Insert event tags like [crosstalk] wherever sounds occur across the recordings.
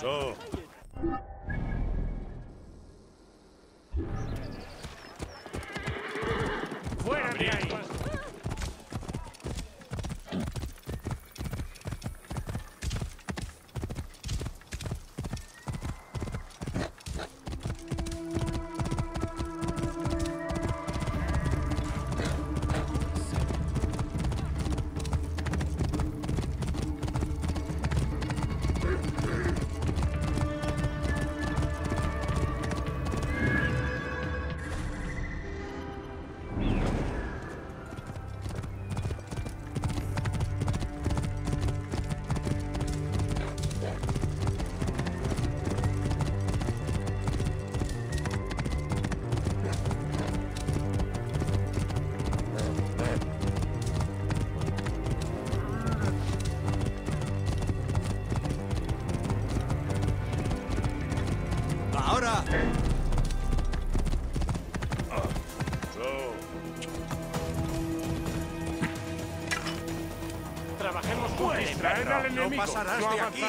So. No pasarás Yo de aquí,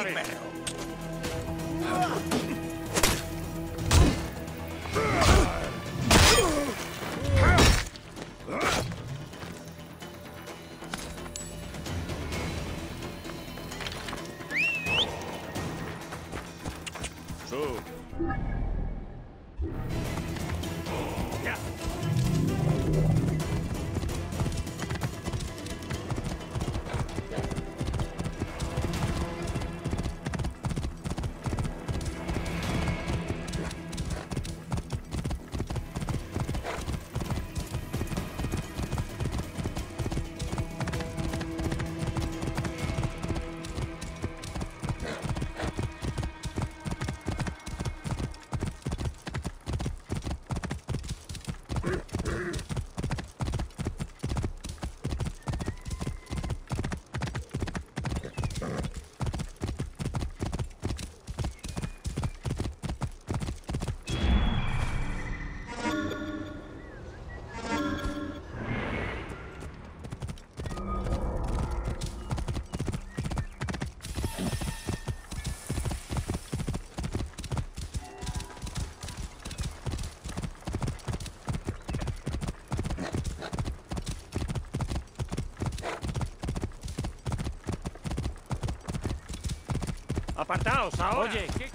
Apartaos ahora. Oye, ¿qué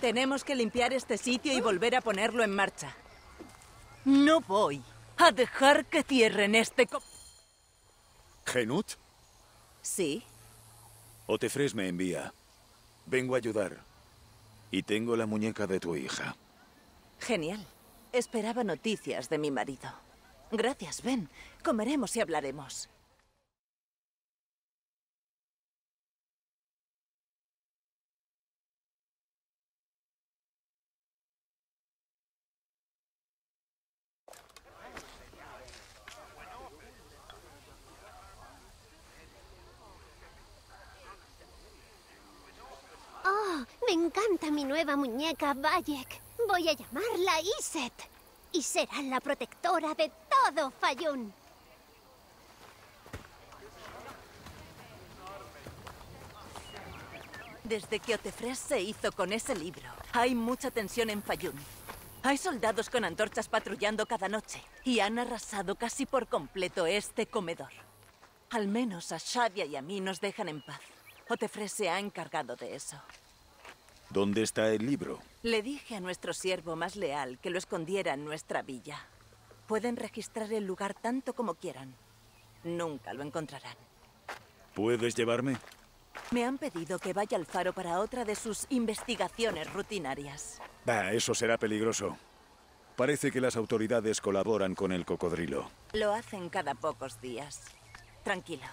Tenemos que limpiar este sitio y volver a ponerlo en marcha. No voy a dejar que cierren este... co- ¿Genut? Sí, Otefres me envía. Vengo a ayudar. Y tengo la muñeca de tu hija. genial. Esperaba noticias de mi marido. Gracias, ven. Comeremos y hablaremos. Encanta mi nueva muñeca Bayek. Voy a llamarla Iset. Y será la protectora de todo Fayún. Desde que Otefres se hizo con ese libro, hay mucha tensión en Fayún. Hay soldados con antorchas patrullando cada noche y han arrasado casi por completo este comedor. Al menos a Shadia y a mí nos dejan en paz. Otefres se ha encargado de eso. ¿Dónde está el libro? Le dije a nuestro siervo más leal que lo escondiera en nuestra villa. Pueden registrar el lugar tanto como quieran. Nunca lo encontrarán. ¿Puedes llevarme? Me han pedido que vaya al faro para otra de sus investigaciones rutinarias. Bah, eso será peligroso. Parece que las autoridades colaboran con el cocodrilo. Lo hacen cada pocos días. Tranquilo.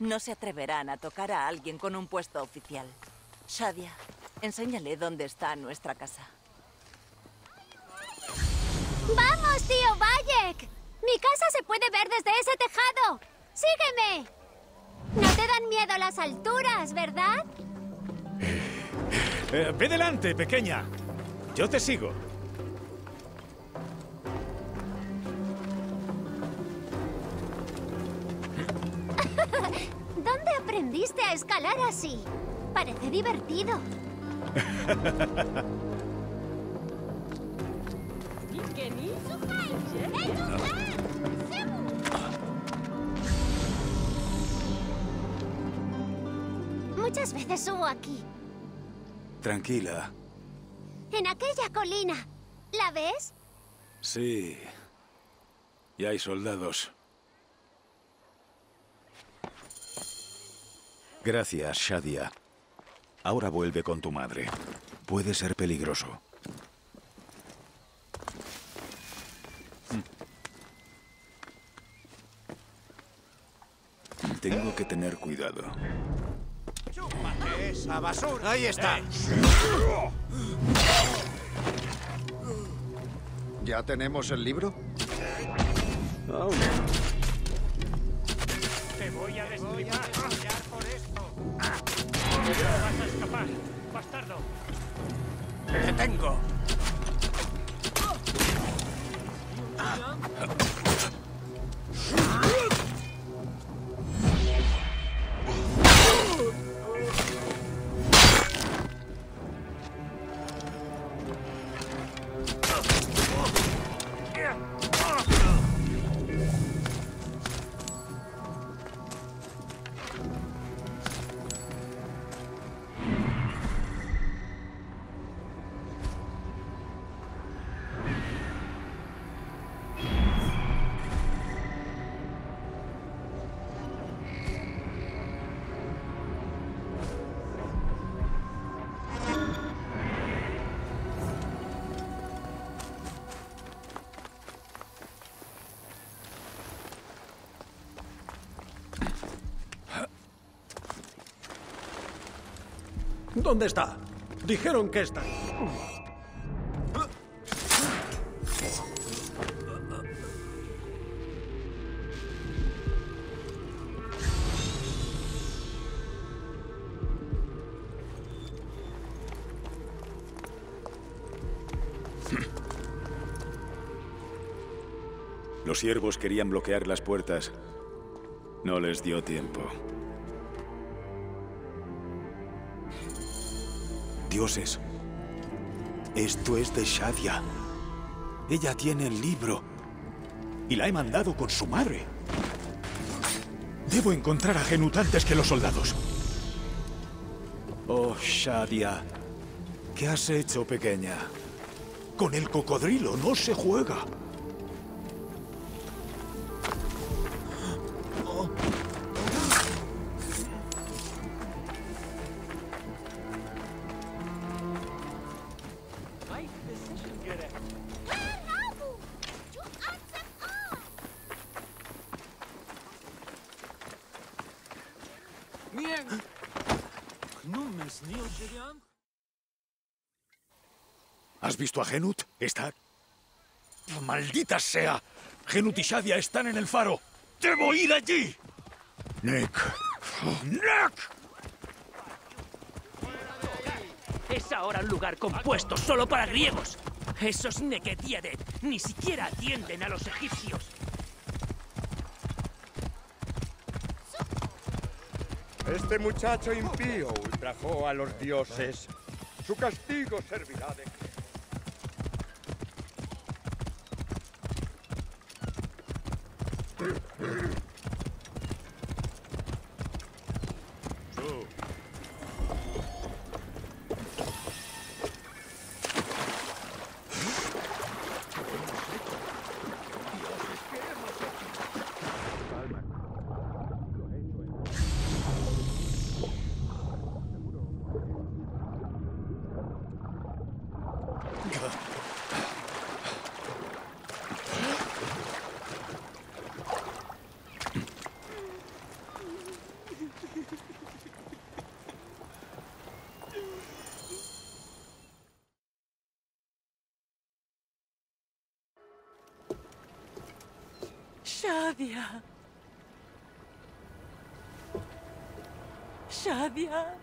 No se atreverán a tocar a alguien con un puesto oficial. Shadia, enséñale dónde está nuestra casa. ¡Vamos, tío Bayek! Mi casa se puede ver desde ese tejado. ¡Sígueme! No te dan miedo las alturas, ¿verdad? Eh, ve delante, pequeña. Yo te sigo. [laughs] ¿Dónde aprendiste a escalar así? Parece divertido. Muchas veces subo aquí, Tranquila. en aquella colina. ¿La ves? Sí. Y hay soldados. Gracias, Shadia. Ahora vuelve con tu madre. Puede ser peligroso. Tengo que tener cuidado. ¡Esa basura! Ahí está. ¿Ya tenemos el libro? Te voy a destripar. por esto. Vas a escapar, bastardo. Te detengo. ¿Dónde está? Dijeron que está. Los siervos querían bloquear las puertas. No les dio tiempo. Esto es de Shadia. Ella tiene el libro. Y la he mandado con su madre. Debo encontrar a Genut antes que los soldados. Oh, Shadia. ¿Qué has hecho, pequeña? Con el cocodrilo no se juega. Visto a Genut? Está... ¡Maldita sea! Genut y Shadia están en el faro. ¡Debo ir allí! Nick. ¡Nick! Es ahora un lugar compuesto solo para griegos. Esos Neketiadet ni siquiera atienden a los egipcios. Este muchacho impío ultrajó a los dioses. Su castigo servirá de... Shadia. Shadia.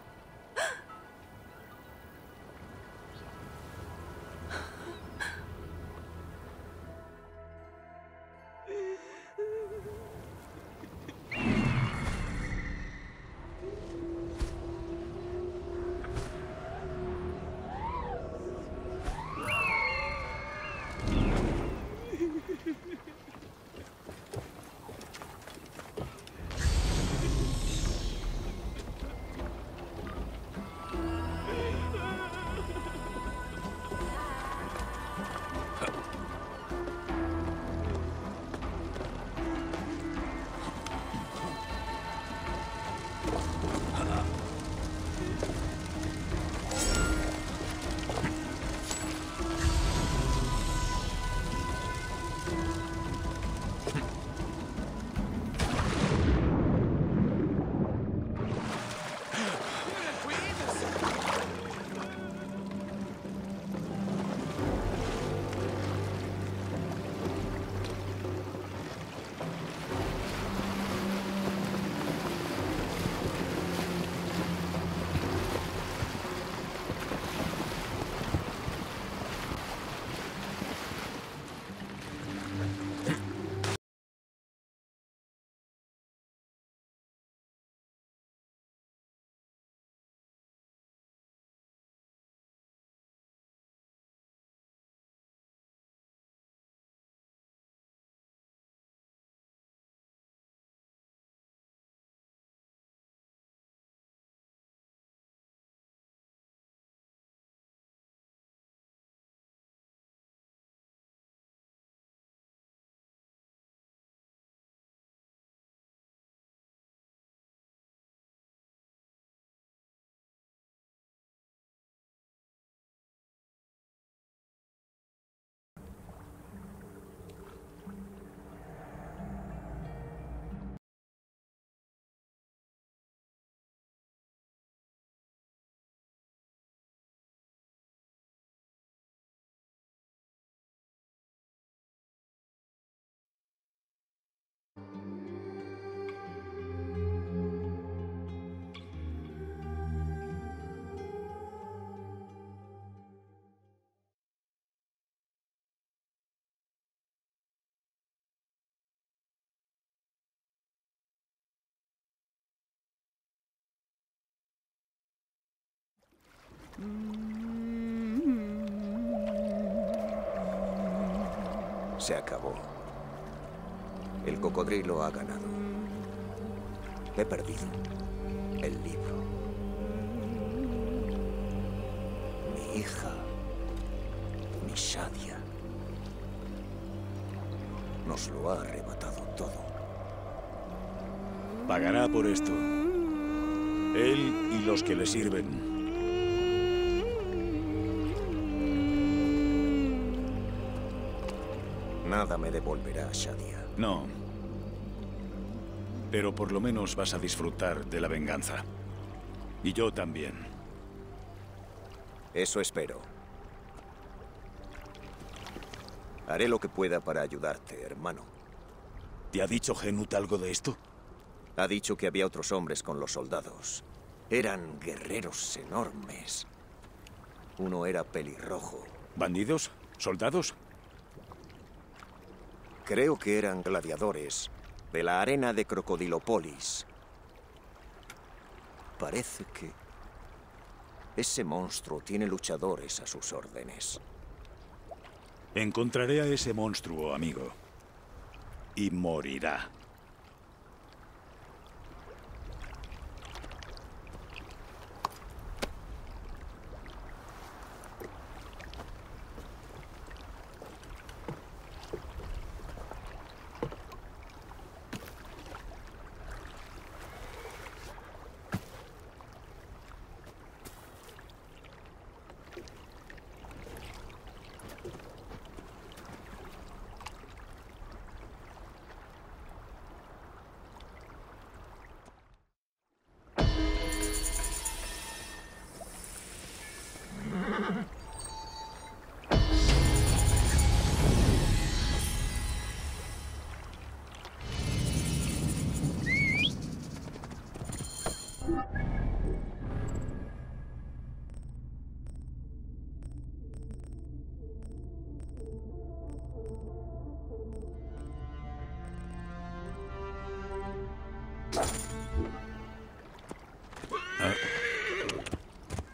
Se acabó. El cocodrilo ha ganado. He perdido el libro. hija, ni Shadia. Nos lo ha arrebatado todo. Pagará por esto. Él y los que le sirven. Nada me devolverá, Shadia. No. Pero por lo menos vas a disfrutar de la venganza. Y yo también. Eso espero. Haré lo que pueda para ayudarte, hermano. ¿Te ha dicho Genut algo de esto? Ha dicho que había otros hombres con los soldados. Eran guerreros enormes. Uno era pelirrojo. ¿Bandidos? ¿Soldados? Creo que eran gladiadores de la arena de Crocodilopolis. Parece que ese monstruo tiene luchadores a sus órdenes. Encontraré a ese monstruo, amigo. Y morirá.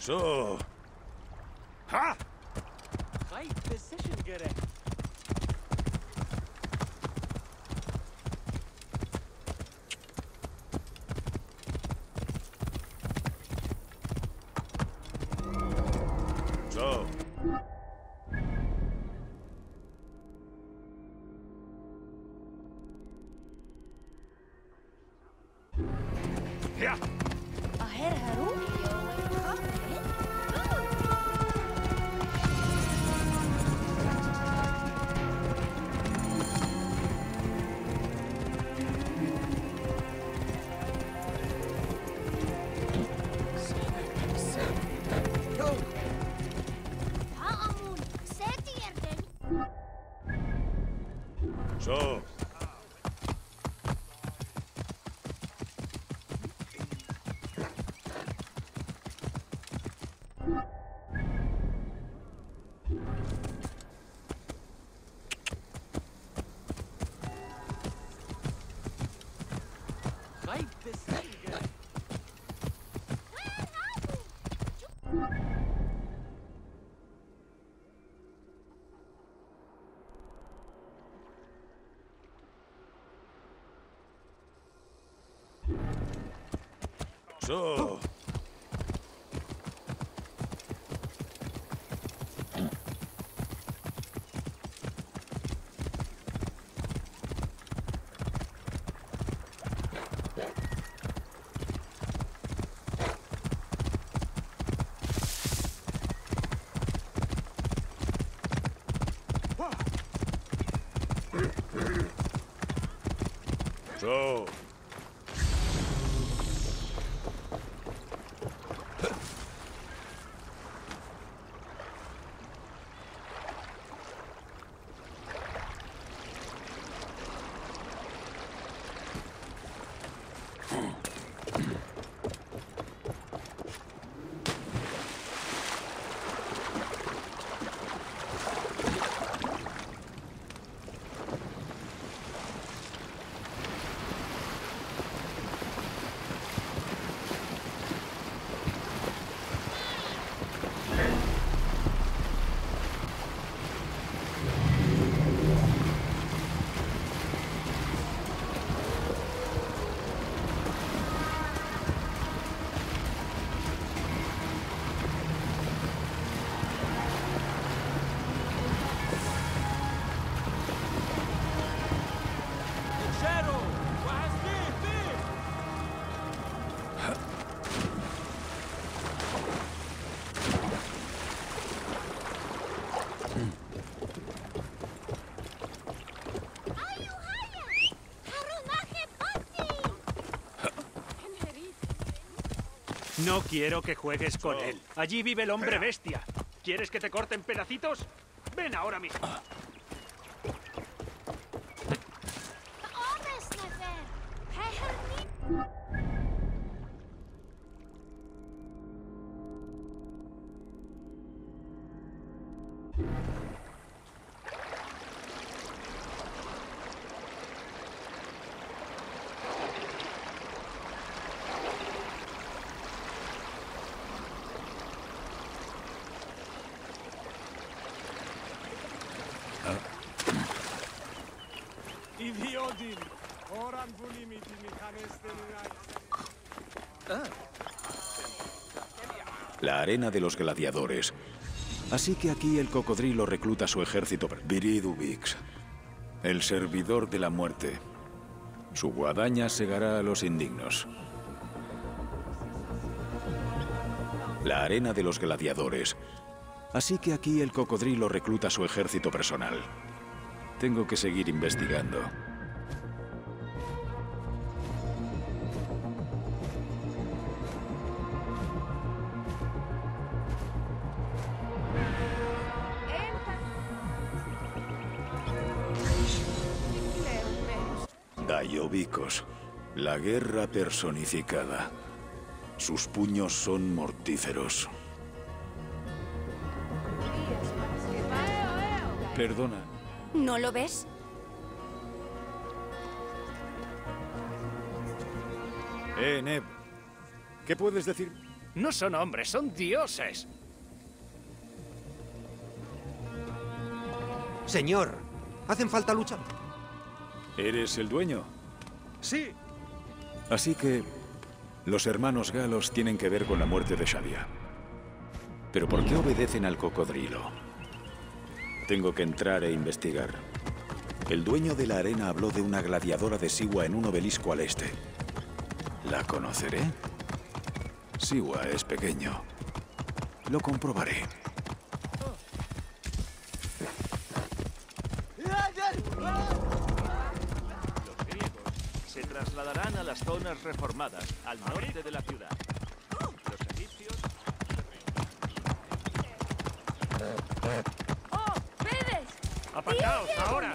So. Ha! Hay precision gerek. So. Ja! Haamun, So. No quiero que juegues con él. Allí vive el hombre bestia. ¿Quieres que te corte en pedacitos? Ven ahora mismo. Arena de los gladiadores. Así que aquí el cocodrilo recluta su ejército. Viridubix, el servidor de la muerte. Su guadaña segará a los indignos. La arena de los gladiadores. Así que aquí el cocodrilo recluta su ejército personal. Tengo que seguir investigando. Daiobicos, la guerra personificada. Sus puños son mortíferos. Perdona, ¿No lo ves? Eh, Neb. ¿Qué puedes decir? No son hombres, son dioses. Señor, hacen falta luchar. ¿Eres el dueño? Sí. Así que los hermanos galos tienen que ver con la muerte de Shadia. Pero ¿por qué obedecen al cocodrilo? Tengo que entrar e investigar. El dueño de la arena habló de una gladiadora de Siwa en un obelisco al este. ¿La conoceré? Siwa es pequeño. Lo comprobaré. Los griegos se trasladarán a las zonas reformadas, al norte de la ciudad. Los egipcios ¡Oh, bebes! ¡Apartaos ahora!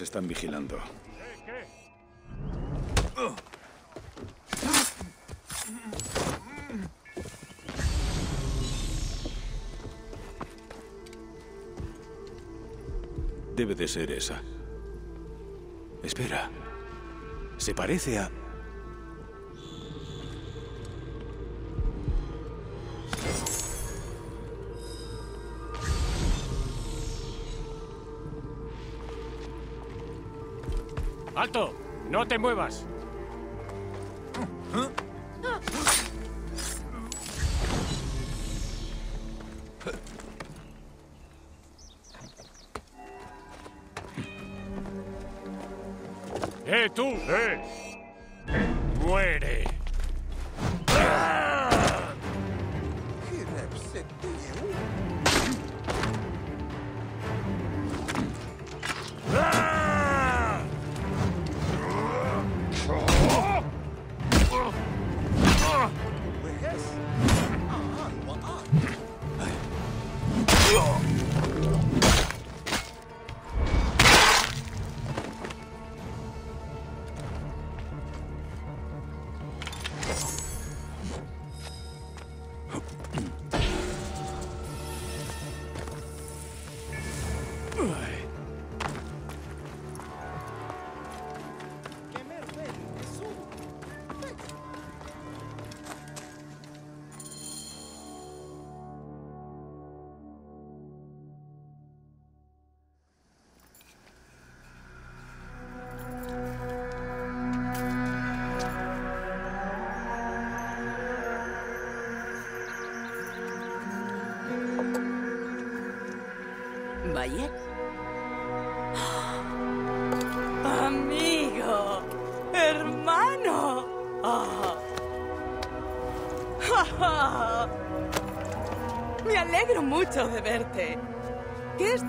Están vigilando. Debe de ser esa. Espera. Se parece a... ¡No te muevas! ¡Eh, tú! ¡Eh! ¡Muere!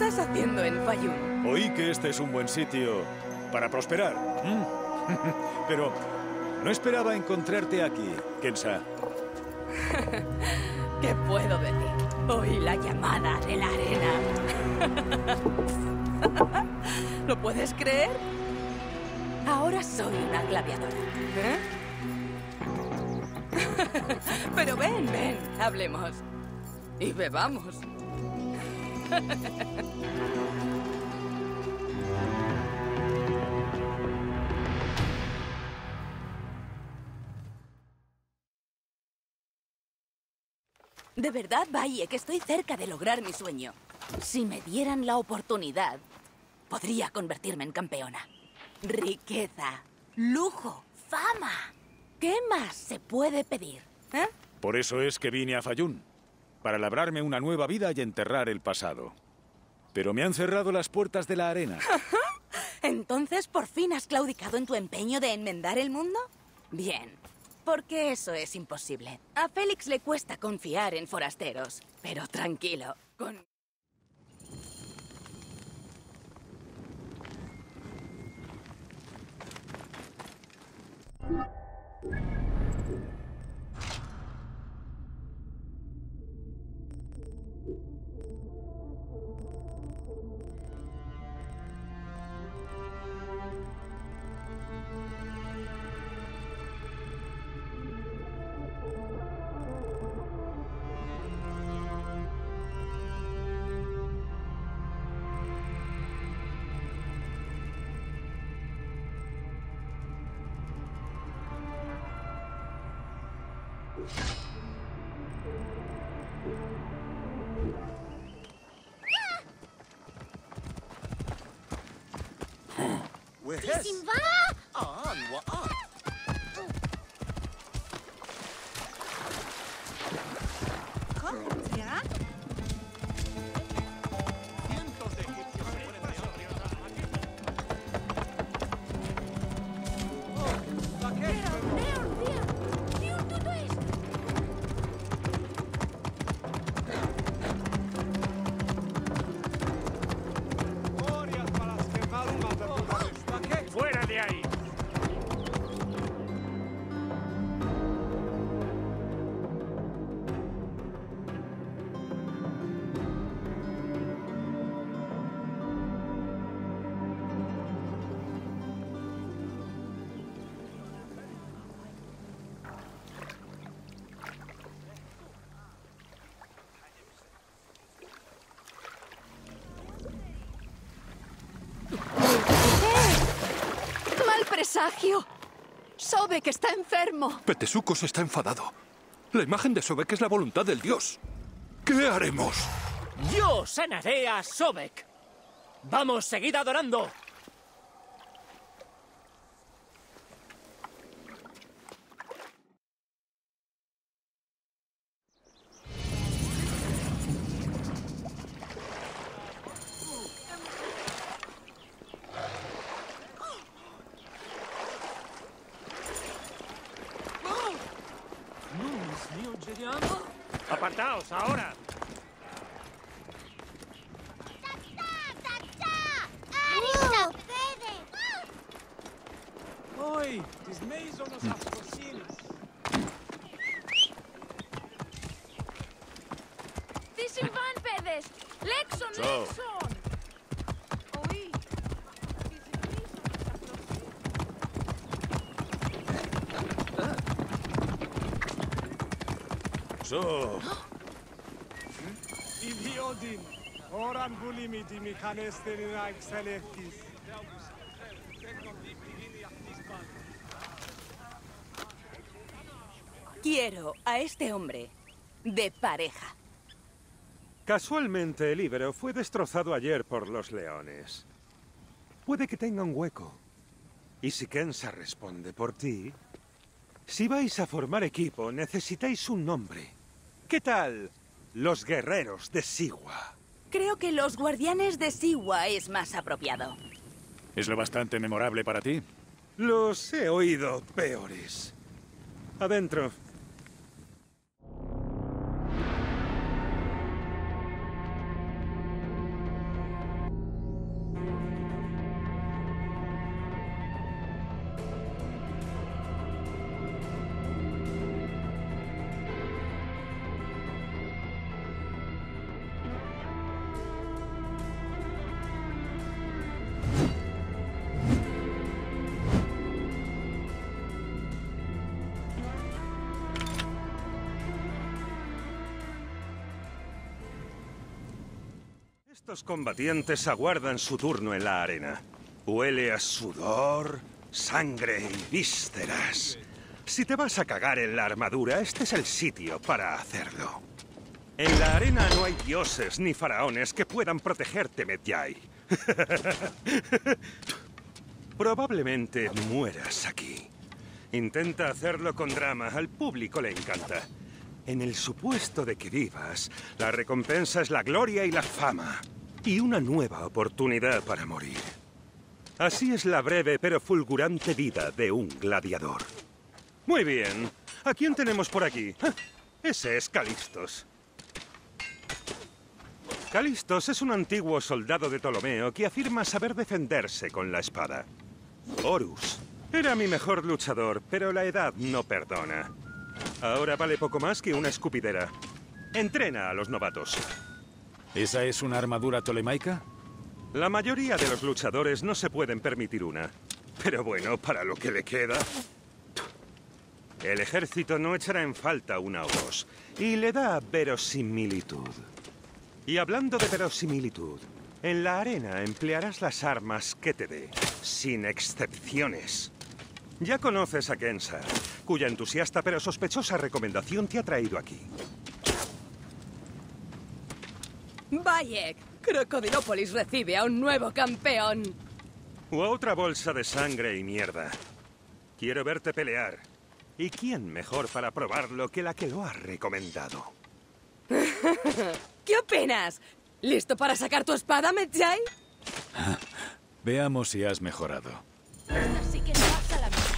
Estás haciendo en Fayum? Oí que este es un buen sitio para prosperar. ¿m? [laughs] Pero no esperaba encontrarte aquí, Kensa. [laughs] ¿Qué puedo decir? Oí la llamada de la arena. [laughs] ¿Lo puedes creer? Ahora soy una gladiadora. ¿Eh? Pero ven, ven, hablemos. Y bebamos. De verdad, Baye, que estoy cerca de lograr mi sueño. Si me dieran la oportunidad, podría convertirme en campeona. Riqueza, lujo, fama. ¿Qué más se puede pedir? ¿Eh? Por eso es que vine a Fayún, para labrarme una nueva vida y enterrar el pasado. Pero me han cerrado las puertas de la arena. [laughs] Entonces, ¿por fin has claudicado en tu empeño de enmendar el mundo? Bien, porque eso es imposible. A Félix le cuesta confiar en forasteros, pero tranquilo, con... Yes. Assim, Sobek está enfermo. Petesucos está enfadado. La imagen de Sobek es la voluntad del dios. ¿Qué haremos? Yo sanaré a Sobek. Vamos, seguid adorando. So, oran mikanesterina excelektis. Quiero a este hombre de pareja. Casualmente el Ibero fue destrozado ayer por los leones. Puede que tenga un hueco. Y si Kensa responde por ti, si vais a formar equipo necesitáis un nombre. ¿Qué tal los guerreros de Siwa? Creo que los guardianes de Siwa es más apropiado. ¿Es lo bastante memorable para ti? Los he oído peores. Adentro. Estos combatientes aguardan su turno en la arena. Huele a sudor, sangre y vísceras. Si te vas a cagar en la armadura, este es el sitio para hacerlo. En la arena no hay dioses ni faraones que puedan protegerte, Medjay. [laughs] Probablemente mueras aquí. Intenta hacerlo con drama, al público le encanta. En el supuesto de que vivas, la recompensa es la gloria y la fama. Y una nueva oportunidad para morir. Así es la breve pero fulgurante vida de un gladiador. Muy bien. ¿A quién tenemos por aquí? Ah, Ese es Calistos. Calistos es un antiguo soldado de Ptolomeo que afirma saber defenderse con la espada. Horus era mi mejor luchador, pero la edad no perdona. Ahora vale poco más que una escupidera. Entrena a los novatos. ¿Esa es una armadura tolemaica? La mayoría de los luchadores no se pueden permitir una. Pero bueno, para lo que le queda... El ejército no echará en falta una o dos. Y le da verosimilitud. Y hablando de verosimilitud, en la arena emplearás las armas que te dé, sin excepciones. Ya conoces a Kensa, cuya entusiasta pero sospechosa recomendación te ha traído aquí. Bayek, Crocodilópolis recibe a un nuevo campeón. O a otra bolsa de sangre y mierda. Quiero verte pelear. ¿Y quién mejor para probarlo que la que lo ha recomendado? [laughs] ¿Qué opinas? ¿Listo para sacar tu espada, Medjay? Veamos si has mejorado. Así que no vas a la mitad.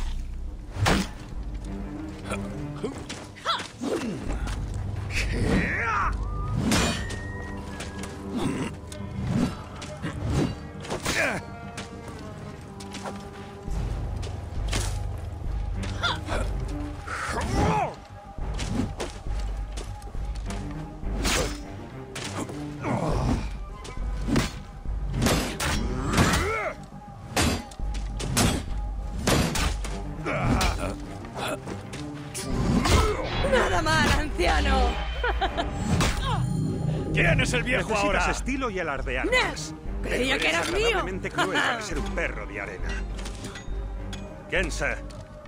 Huh! ¿Quién es el viejo Necesitas ahora? estilo y alardear. ¡Nes! Creía que eras mío. cruel para [laughs] ser un perro de arena. Kensa,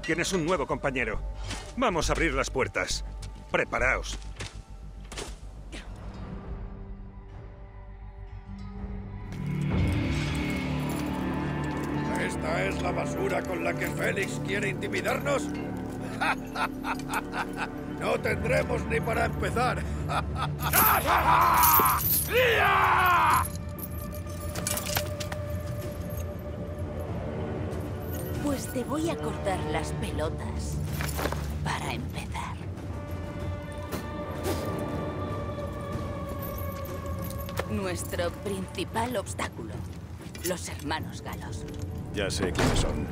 tienes un nuevo compañero. Vamos a abrir las puertas. Preparaos. ¿Esta es la basura con la que Félix quiere intimidarnos? [laughs] No tendremos ni para empezar. [laughs] Pues te voy a cortar las pelotas. Para empezar. Nuestro principal obstáculo. Los hermanos galos. Ya sé quiénes son.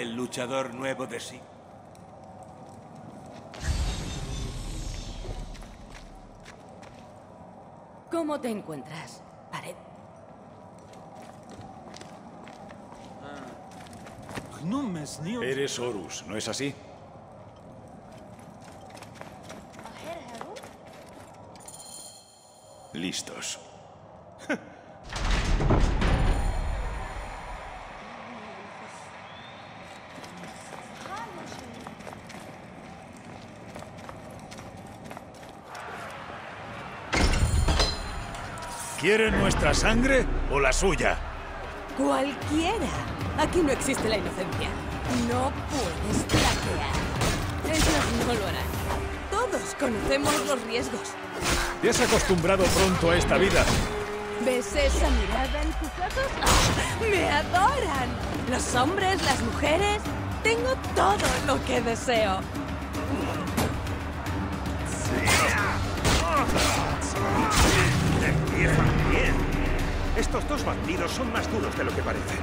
El luchador nuevo de sí. ¿Cómo te encuentras, Pared? Eres Horus, ¿no es así? Listos. ¿Quieren nuestra sangre o la suya? Cualquiera. Aquí no existe la inocencia. No puedes plaquear. Ellos no lo harán. Todos conocemos los riesgos. ¿Te has acostumbrado pronto a esta vida? ¿Ves esa mirada en tus ojos? ¡Me adoran! Los hombres, las mujeres. Tengo todo lo que deseo. Bien. Estos dos bandidos son más duros de lo que parecen.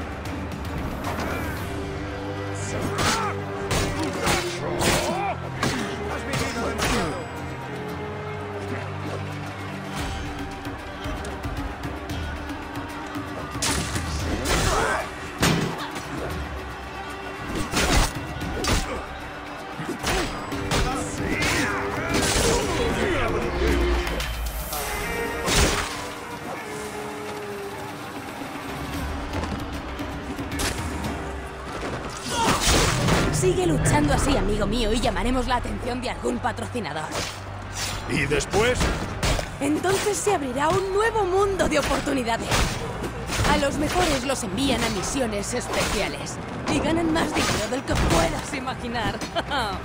Amigo mío, y llamaremos la atención de algún patrocinador. ¿Y después? Entonces se abrirá un nuevo mundo de oportunidades. A los mejores los envían a misiones especiales y ganan más dinero del que puedas imaginar. [laughs]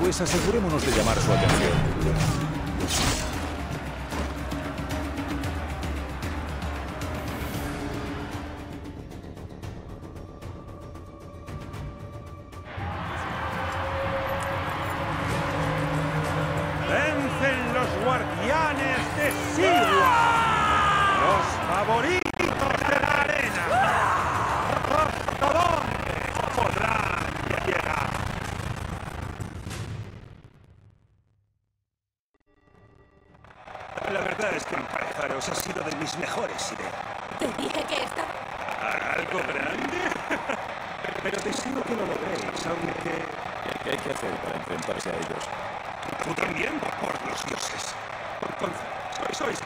Pues asegurémonos de llamar su atención.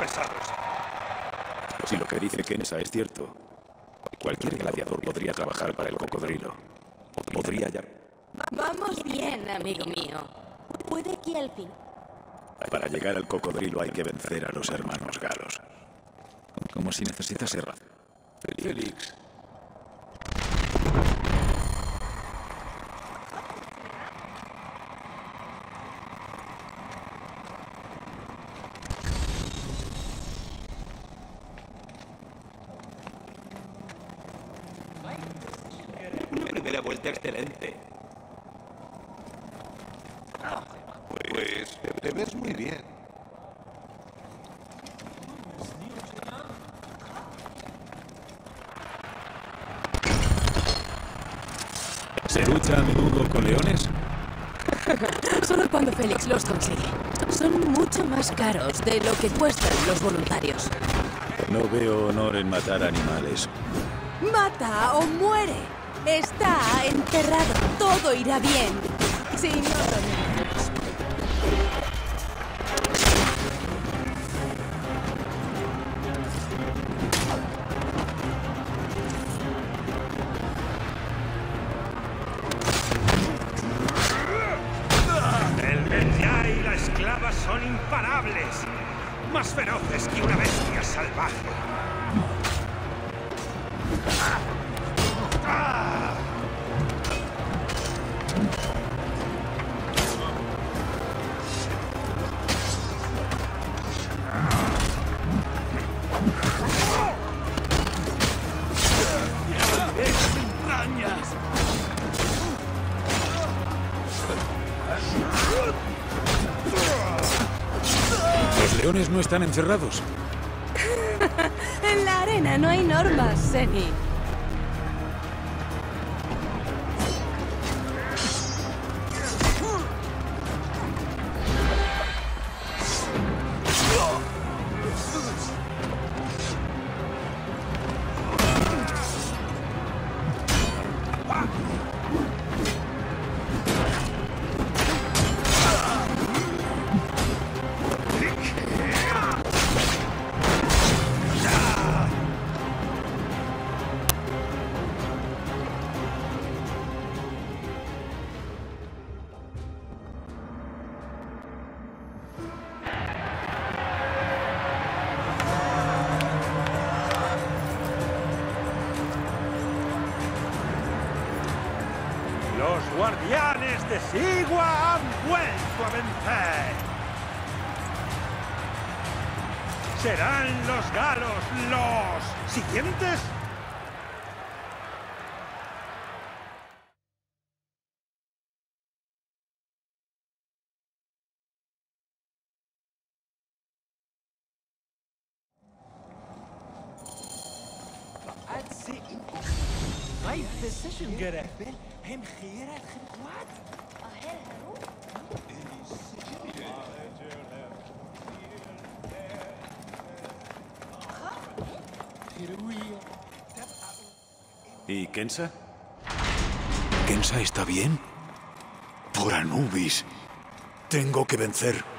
Pesados. Si lo que dice Kensa es cierto, cualquier gladiador podría trabajar para el cocodrilo. Podría ya. Vamos bien, amigo mío. Puede que al fin... Para llegar al cocodrilo hay que vencer a los hermanos galos. Como si necesitase razón. Félix. Una excelente. Pues te, te ves muy bien. ¿Se lucha a menudo con leones? [laughs] Solo cuando Félix los consigue. Son mucho más caros de lo que cuestan los voluntarios. No veo honor en matar animales. Mata o muere. Está enterrado. Todo irá bien. Si no están encerrados. [laughs] en la arena no hay normas, Seni. Los galos los siguientes? Kensa? ¿Kensa está bien? Por Anubis. Tengo que vencer.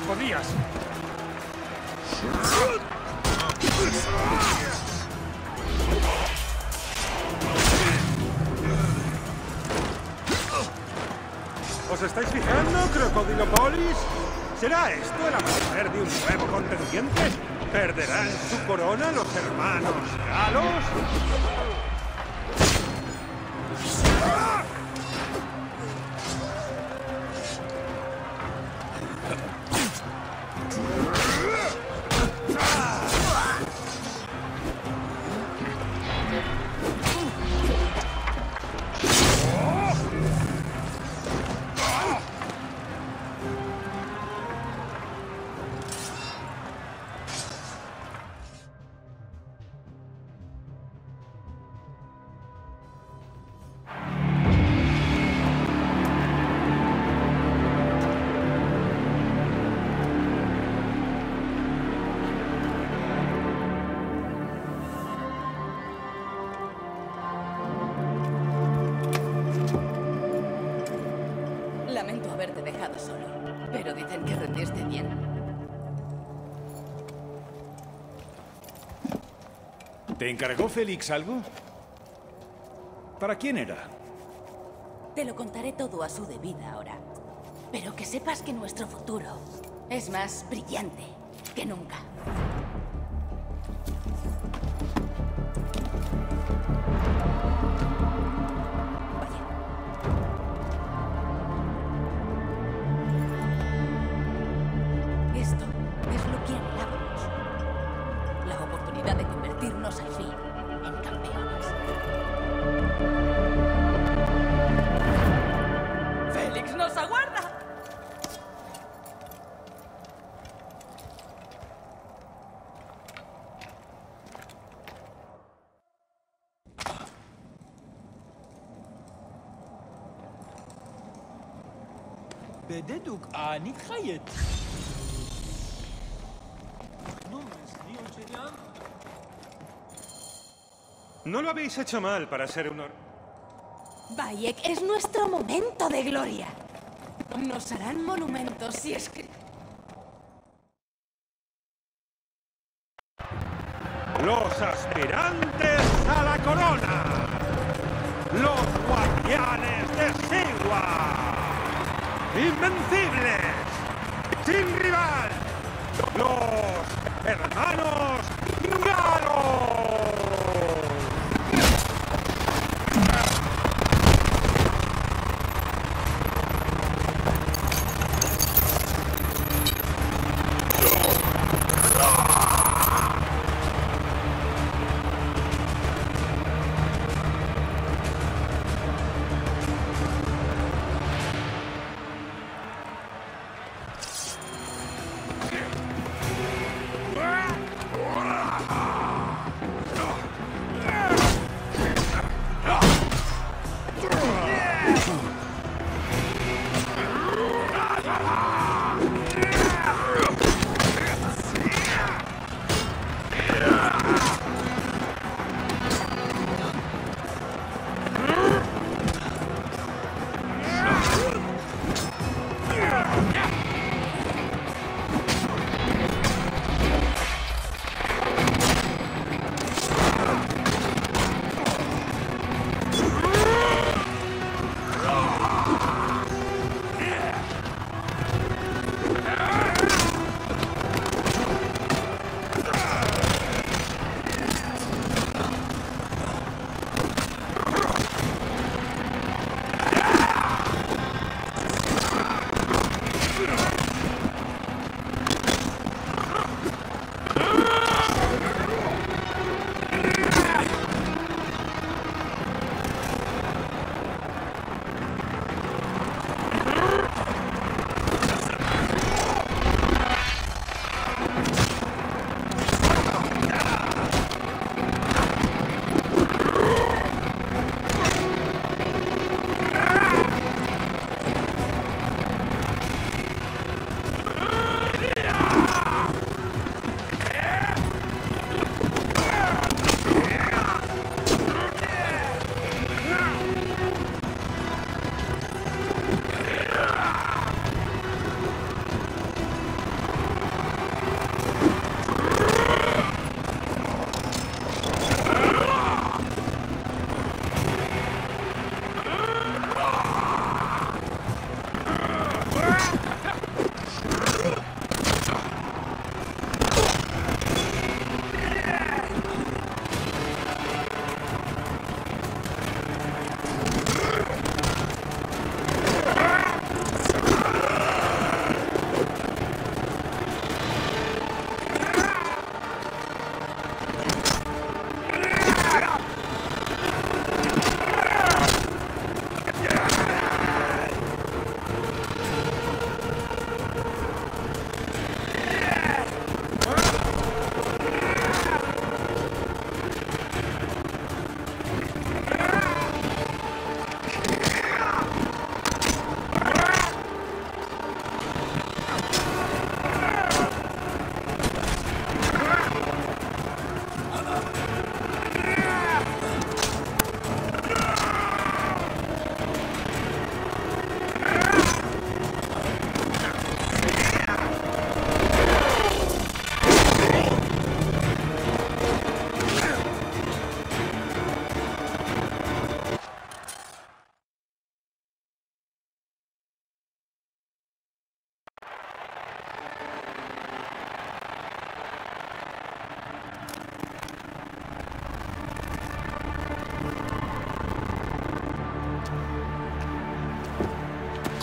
Podías. ¿Os estáis fijando, Crocodilopolis? ¿Será esto el amanecer de un nuevo contendiente? ¿Perderán su corona los hermanos galos? ¿Te encargó Félix algo? ¿Para quién era? Te lo contaré todo a su debida hora. Pero que sepas que nuestro futuro es más brillante que nunca. بددك آني خيط No lo habéis hecho mal para ser un... or- Bayek, es nuestro momento de gloria. Nos harán monumentos si es que... Los aspirantes a la corona. Los guardianes de Sigua. Invencibles. Sin rival. Los hermanos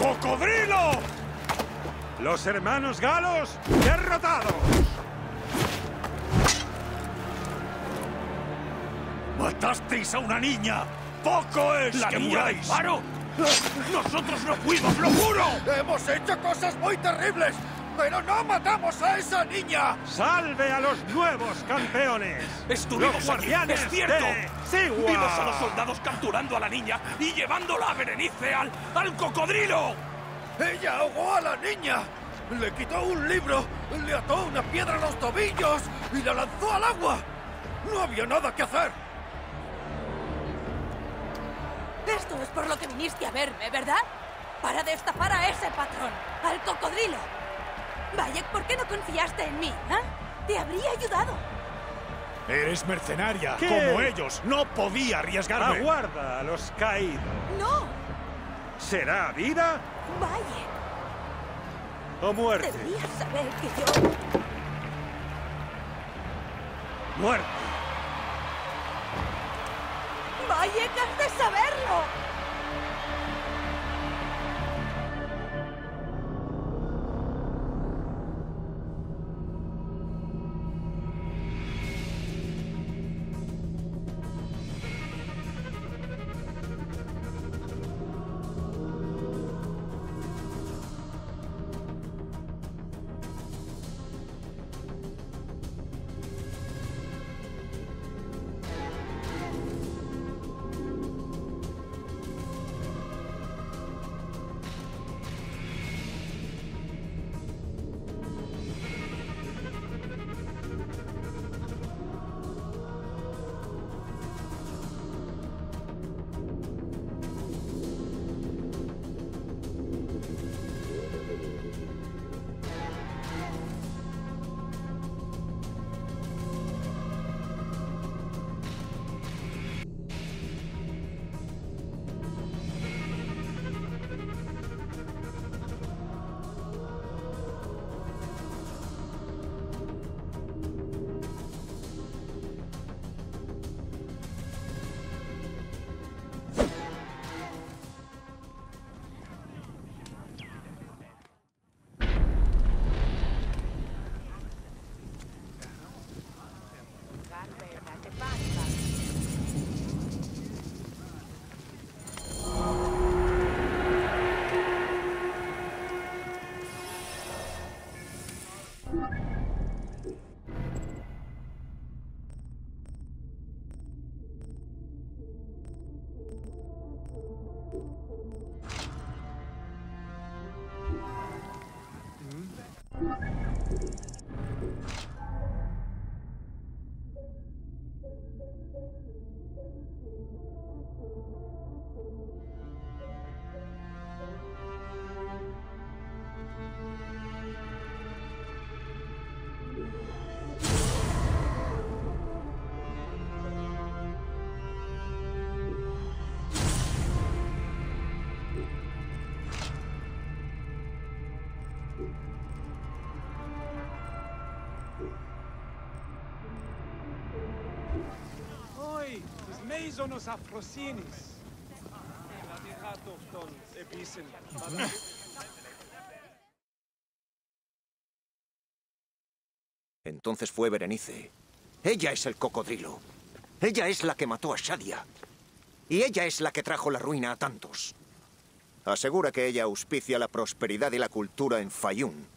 cocodrilo! Los hermanos galos derrotados. ¡Matasteis a una niña! ¡Poco es ¿La que niña muráis! ¡Nosotros no fuimos, lo juro! Hemos hecho cosas muy terribles, pero no matamos a esa niña. ¡Salve a los nuevos campeones! Estuvimos los aquí, guardianes es cierto. de Sigua. Vimos a los soldados capturando a la niña y llevándola a Berenice al, al cocodrilo. Ella ahogó a la niña. Le quitó un libro, le ató una piedra a los tobillos y la lanzó al agua. No había nada que hacer. Esto es por lo que viniste a verme, ¿verdad? Para destapar a ese patrón, al cocodrilo. Bayek, ¿por qué no confiaste en mí? ¿eh? Te habría ayudado. Eres mercenaria, ¿Qué? como ellos. No podía arriesgarme. Aguarda a los caídos. No, ¿Será vida Bayek. o muerte? Deberías saber que yo... Muerte. Bayek, has de saberlo. Entonces fue Berenice. Ella es el cocodrilo. Ella es la que mató a Shadia. Y ella es la que trajo la ruina a tantos. Asegura que ella auspicia la prosperidad y la cultura en Fayún.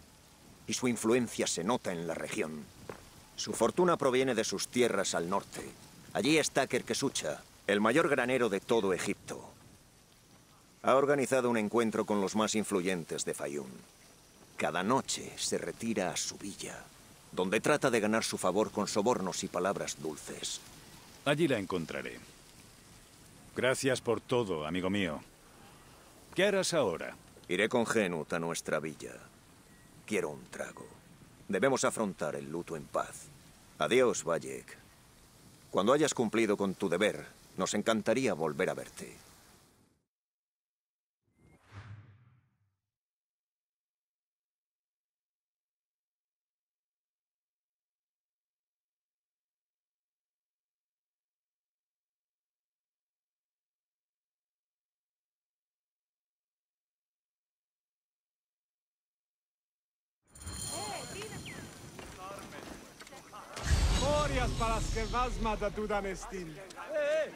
Y su influencia se nota en la región. Su fortuna proviene de sus tierras al norte, Allí está Kerkesucha, el mayor granero de todo Egipto. Ha organizado un encuentro con los más influyentes de Fayún. Cada noche se retira a su villa, donde trata de ganar su favor con sobornos y palabras dulces. Allí la encontraré. Gracias por todo, amigo mío. ¿Qué harás ahora? Iré con Genut a nuestra villa. Quiero un trago. Debemos afrontar el luto en paz. Adiós, Bayek. Cuando hayas cumplido con tu deber, nos encantaría volver a verte.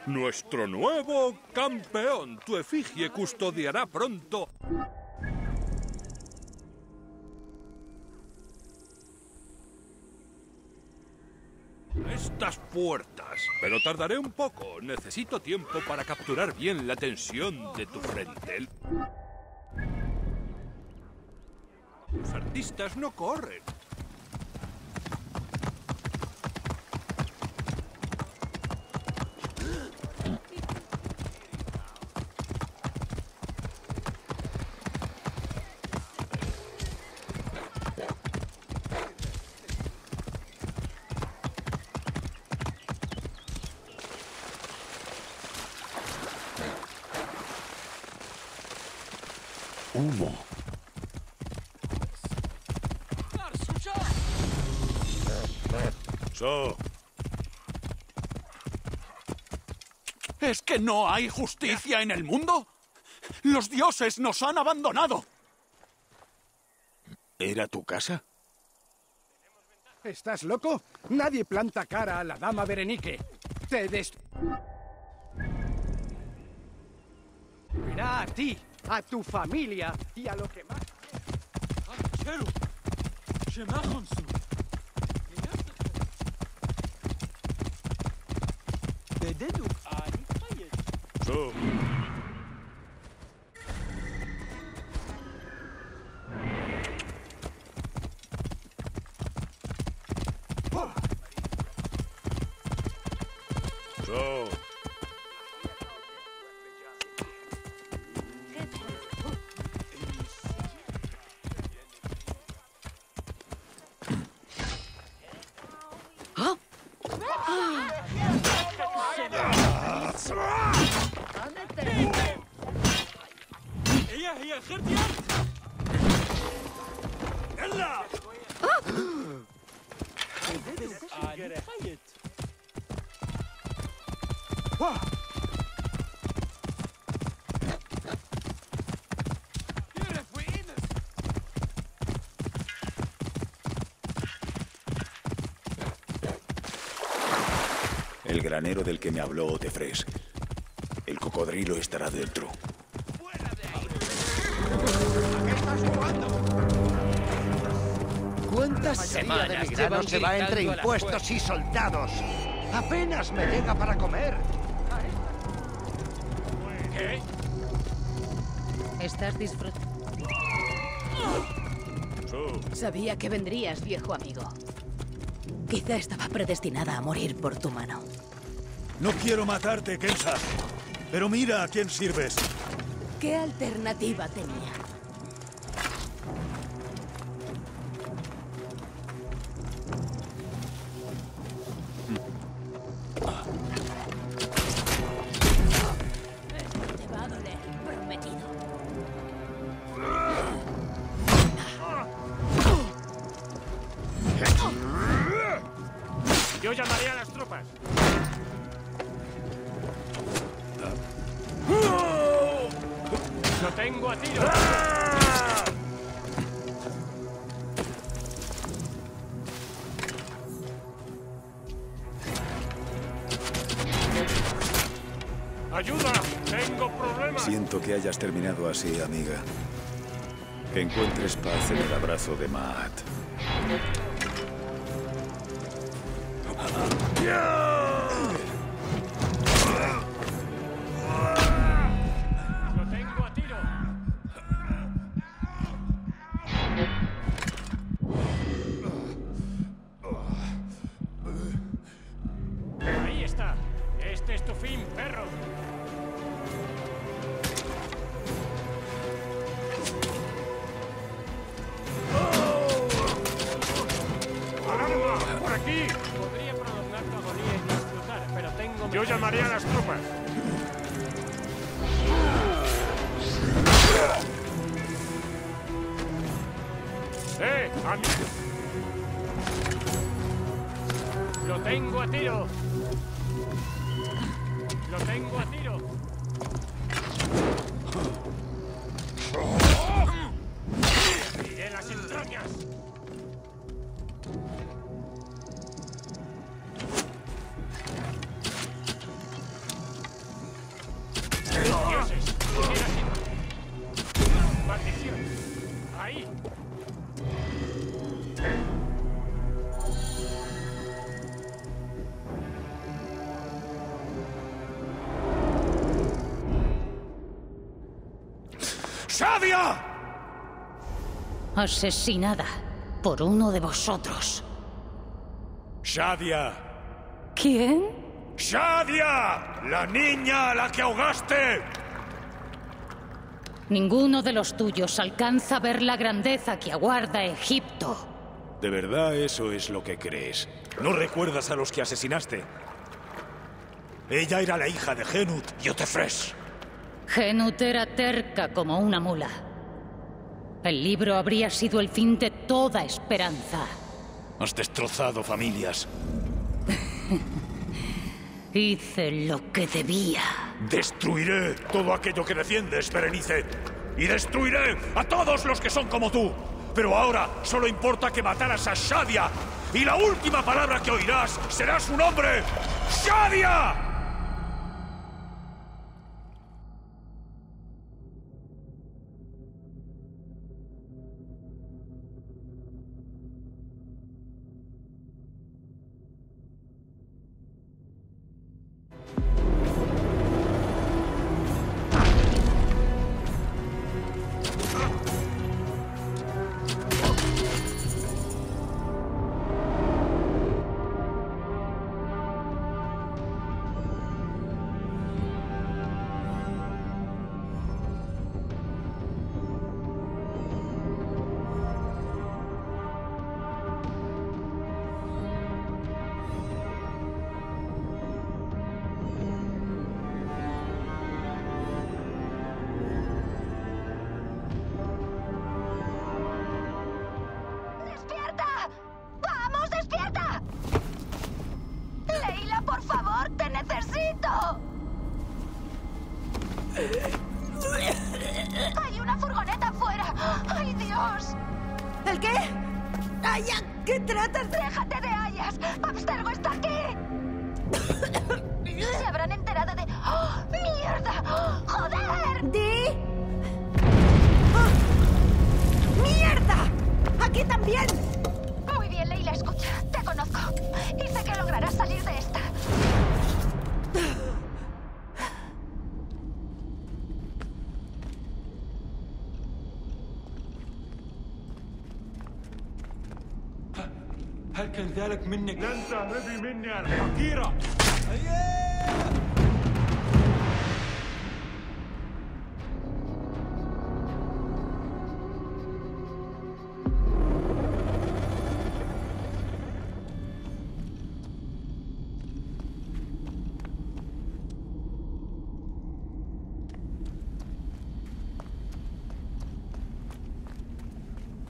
Nuestro nuevo campeón. Tu efigie custodiará pronto. Estas puertas. Pero tardaré un poco. Necesito tiempo para capturar bien la tensión de tu frente. Los artistas no corren. Humo. So. ¿Es que no hay justicia en el mundo? Los dioses nos han abandonado. ¿Era tu casa? ¿Estás loco? Nadie planta cara a la dama Berenique. Te des... Verá a ti, a tu familia y a lo que más... So. So. El granero del que me habló Otefres. El cocodrilo estará dentro. ¿Cuántas Semanas de mi llevan grano se va entre impuestos y soldados? Apenas me llega para comer. ¿Qué? ¿Estás disfrutando? Sabía que vendrías, viejo amigo. Quizá estaba predestinada a morir por tu mano. No quiero matarte, Kensa. Pero mira a quién sirves. ¿Qué alternativa tenía? ¡Lo Asesinada por uno de vosotros. ¡Shadia! ¿Quién? ¡Shadia! ¡La niña a la que ahogaste! Ninguno de los tuyos alcanza a ver la grandeza que aguarda Egipto. ¿De verdad eso es lo que crees? ¿No recuerdas a los que asesinaste? Ella era la hija de Genut y Otefres. Genut era terca como una mula. El libro habría sido el fin de toda esperanza. Has destrozado familias. [laughs] Hice lo que debía. Destruiré todo aquello que defiendes, Berenice. Y destruiré a todos los que son como tú. Pero ahora solo importa que mataras a Shadia. Y la última palabra que oirás será su nombre. ¡Shadia! هل كان ذلك منك؟ لن تهربي مني الحقيرة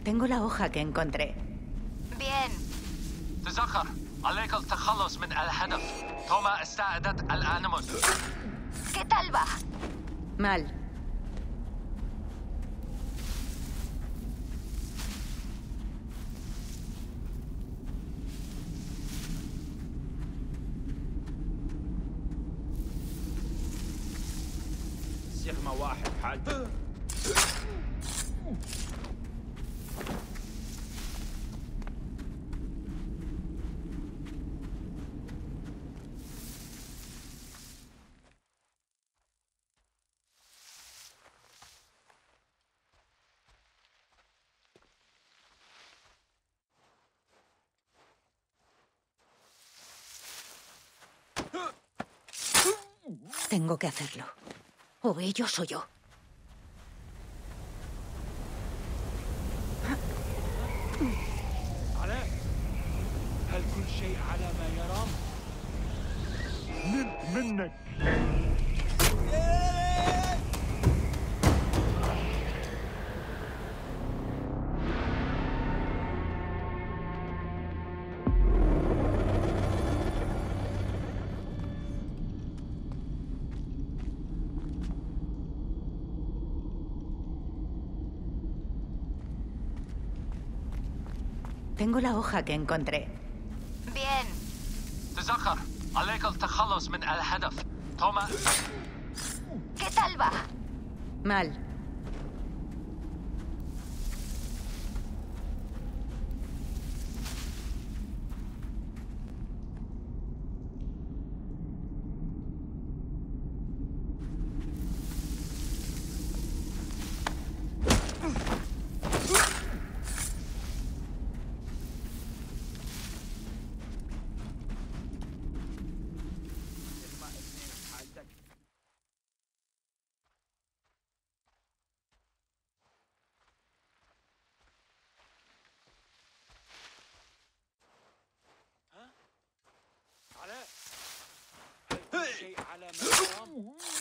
Tengo la hoja que encontré. تخلص من الهدف. توما استعدت الآنموس كتلبة. مال. Tengo que hacerlo. O ellos o yo. علاء هل كل شيء على ما يرام؟ نمت منك Tengo la hoja que encontré. Bien. ¿Qué tal va? Mal.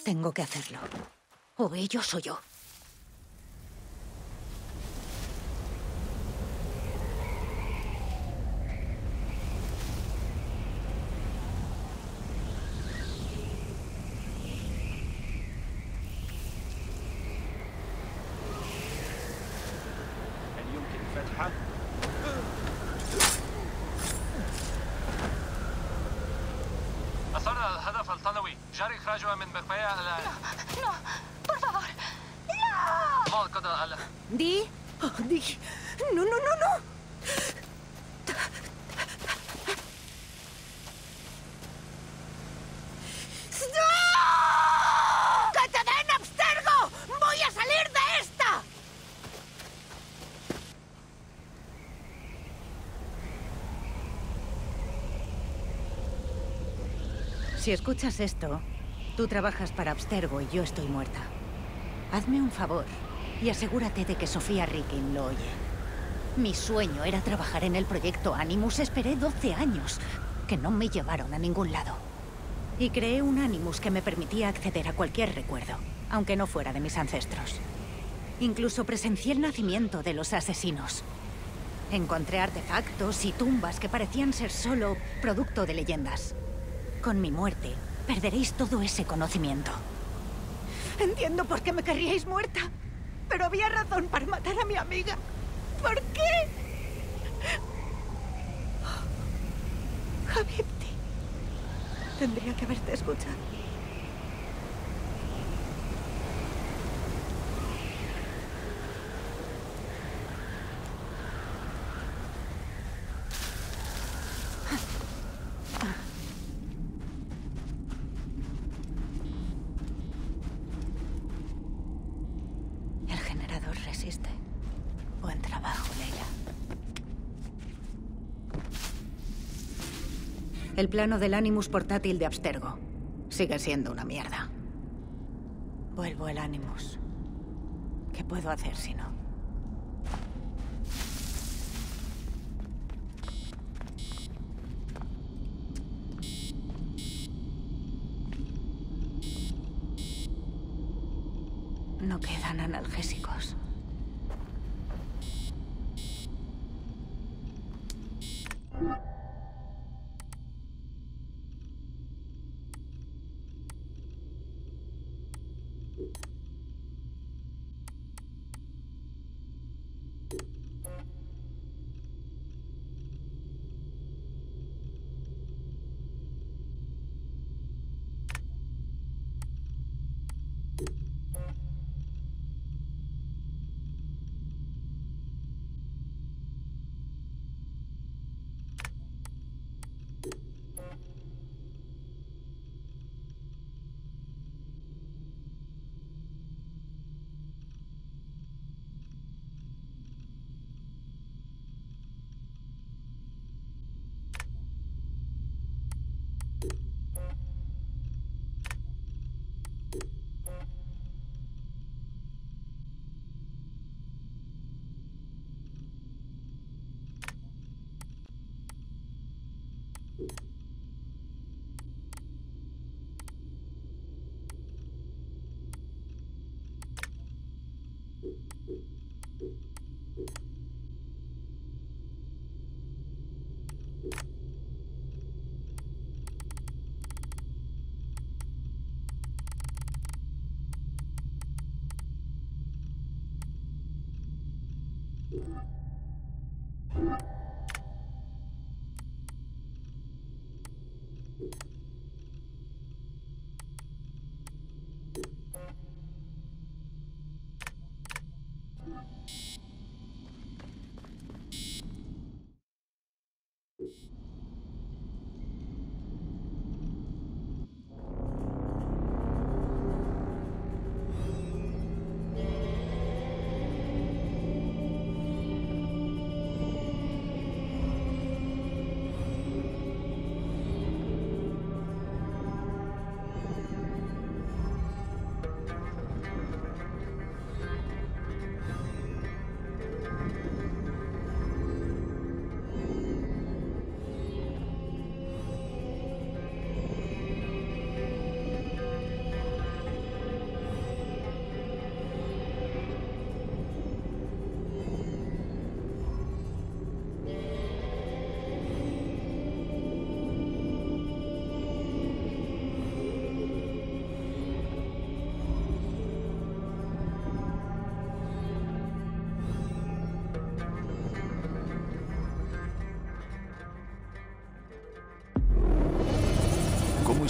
Tengo que hacerlo. O ellos o yo. Escuchas esto, tú trabajas para Abstergo y yo estoy muerta. Hazme un favor y asegúrate de que Sofía Rickin lo oye. Mi sueño era trabajar en el proyecto Animus. Esperé 12 años, que no me llevaron a ningún lado. Y creé un Animus que me permitía acceder a cualquier recuerdo, aunque no fuera de mis ancestros. Incluso presencié el nacimiento de los asesinos. Encontré artefactos y tumbas que parecían ser solo producto de leyendas. Con mi muerte, perderéis todo ese conocimiento. Entiendo por qué me querríais muerta. Pero había razón para matar a mi amiga. ¿Por qué? Habibti. Tendría que haberte escuchado. El plano del Animus portátil de Abstergo sigue siendo una mierda. Vuelvo el Animus. ¿Qué puedo hacer si no?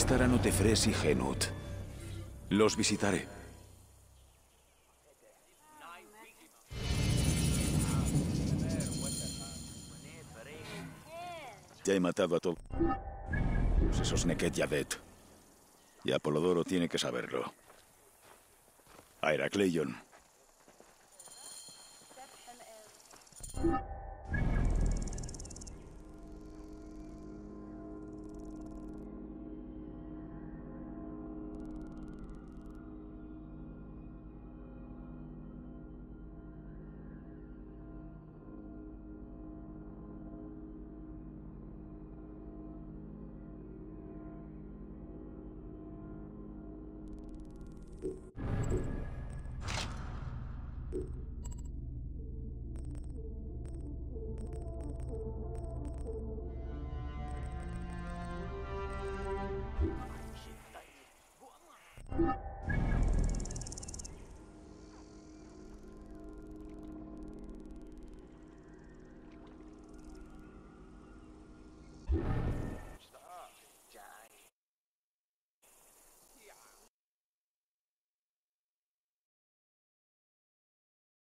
Conquistar a Notefres y Genut. Los visitaré. Ya he matado a todos esos Neket Yadet. Y Apolodoro tiene que saberlo. A Heracleion.